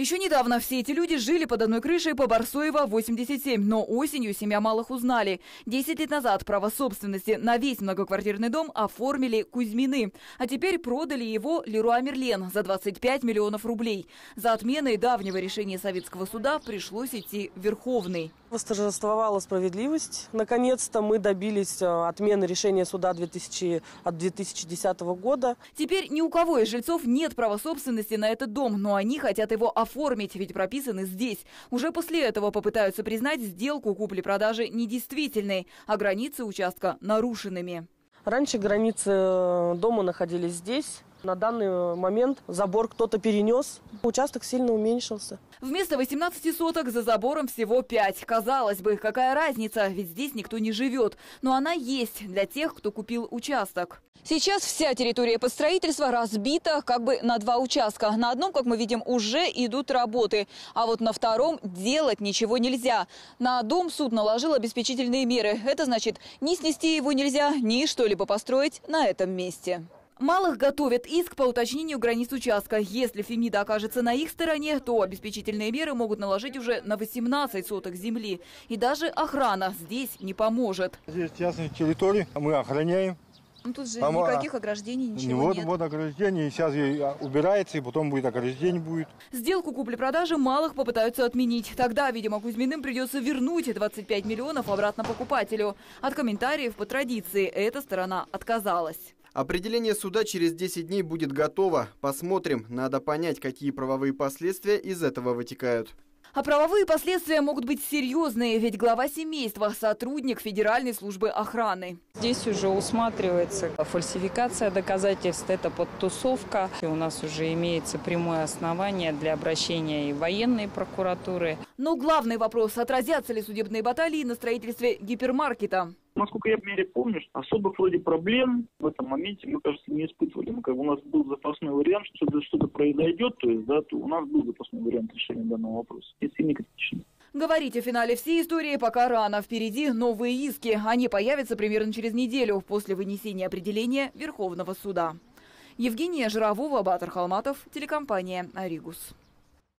Еще недавно все эти люди жили под одной крышей по Барсоева 87, но осенью семья Малых узнали. Десять лет назад право собственности на весь многоквартирный дом оформили Кузьмины, а теперь продали его Леруа Мерлен за 25 миллионов рублей. За отменой давнего решения советского суда пришлось идти Верховный. Восторжествовала справедливость. Наконец-то мы добились э, отмены решения суда 2000, от 2010 года. Теперь ни у кого из жильцов нет права собственности на этот дом, но они хотят его оформить, ведь прописаны здесь. Уже после этого попытаются признать сделку купли-продажи недействительной, а границы участка нарушенными. Раньше границы э, дома находились здесь. На данный момент забор кто-то перенес, участок сильно уменьшился. Вместо 18 соток за забором всего 5. Казалось бы, какая разница, ведь здесь никто не живет. Но она есть для тех, кто купил участок. Сейчас вся территория под строительство разбита как бы на два участка. На одном, как мы видим, уже идут работы, а вот на втором делать ничего нельзя. На дом суд наложил обеспечительные меры. Это значит, ни снести его нельзя, ни что-либо построить на этом месте. Малых готовят иск по уточнению границ участка. Если Фемида окажется на их стороне, то обеспечительные меры могут наложить уже на 18 соток земли. И даже охрана здесь не поможет. Здесь частная территория, мы охраняем. Ну, тут же Там, никаких ограждений, ничего вот, нет. Вот ограждение, сейчас убирается, и потом будет ограждение будет. Сделку купли-продажи малых попытаются отменить. Тогда, видимо, Кузьминым придется вернуть 25 миллионов обратно покупателю. От комментариев по традиции эта сторона отказалась. Определение суда через 10 дней будет готово. Посмотрим. Надо понять, какие правовые последствия из этого вытекают. А правовые последствия могут быть серьезные, ведь глава семейства – сотрудник Федеральной службы охраны. Здесь уже усматривается фальсификация доказательств, это подтусовка. И у нас уже имеется прямое основание для обращения и военной прокуратуры. Но главный вопрос – отразятся ли судебные баталии на строительстве гипермаркета? Насколько я в мере помню, особых вроде проблем в этом моменте мы, кажется, не испытывали. Мы, как у нас был запасной вариант, что что-то произойдет, то есть, да, то у нас был запасной вариант решения данного вопроса. Если не критично. Говорить о финале всей истории пока рано. Впереди новые иски. Они появятся примерно через неделю после вынесения определения Верховного суда. Евгения Жирового, Батар Халматов, телекомпания «Аригус».